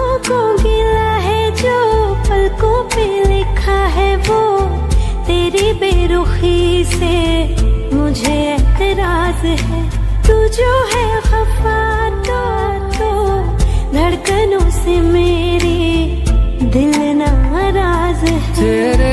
आँखों को गिला है जो पलकों पे लिखा है वो। तेरी बेरुखी से मुझे एतराज़ है। तू जो है खफा तो, तो धड़कनों से मेरी दिल नाराज़ है। तेरे